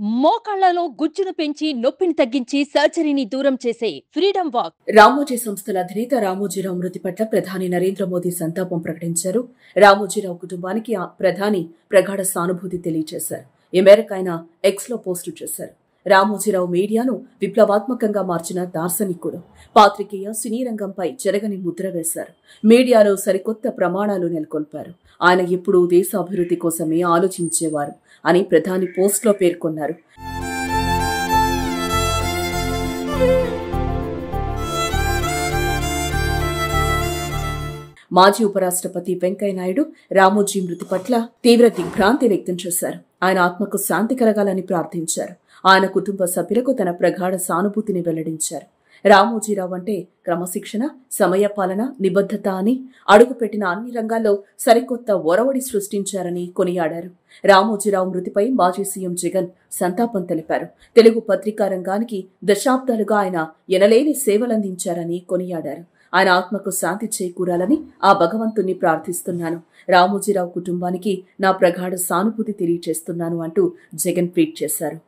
మోకాళ్ళలో గుజ్జును పెంచి నొప్పిని తగ్గించి సర్జరీని దూరం చేసే ఫ్రీడమ్ వాక్. రామోజీ సంస్థల అధినేత రామోజీరావు మృతి పట్ల ప్రధాని నరేంద్ర మోదీ సంతాపం ప్రకటించారు. రామోజీరావు కుటుంబానికి ఆ ప్రధాని ప్రగాఢ సానుభూతి తెలియజేశారు. ఈ మేరకు ఆయన ఎక్స్లో పోస్టు చేశారు. రామోజీరావు మీడియాను విప్లవాత్మకంగా మార్చిన దార్శనికుడు. పాత్రికేయ సినీ రంగంపై చెరగని ముద్ర వేశారు. మీడియాలో సరికొత్త ప్రమాణాలు నెలకొల్పారు. ఆయన ఎప్పుడూ దేశ అభివృద్ధి కోసమే ఆలోచించేవారు అని ప్రధాని పోస్ట్లో పేర్కొన్నారు. మాజీ ఉపరాష్ట్రపతి వెంకయ్యనాయుడు రామోజీ మృతి పట్ల తీవ్ర దిగ్భ్రాంతి వ్యక్తం చేశారు. ఆయన ఆత్మకు శాంతి కలగాలని ప్రార్థించారు. ఆయన కుటుంబ సభ్యులకు తన ప్రగాఢ సానుభూతిని వెల్లడించారు. రామోజీరావు అంటే క్రమశిక్షణ సమయపాలన నిబద్ధత అని అడుగుపెట్టిన అన్ని రంగాల్లో సరికొత్త ఒరవడి సృష్టించారని కొనియాడారు. రామోజీరావు మృతిపై మాజీ సీఎం జగన్ సంతాపం తెలిపారు. తెలుగు పత్రికా రంగానికి దశాబ్దాలుగా ఆయన ఎనలేని సేవలందించారని కొనియాడారు. ఆయన ఆత్మకు శాంతి చేకూరాలని ఆ భగవంతుణ్ణి ప్రార్థిస్తున్నాను. రామోజీరావు కుటుంబానికి నా ప్రగాఢ సానుభూతి తెలియచేస్తున్నాను అంటూ జగన్ ట్వీట్ చేశారు.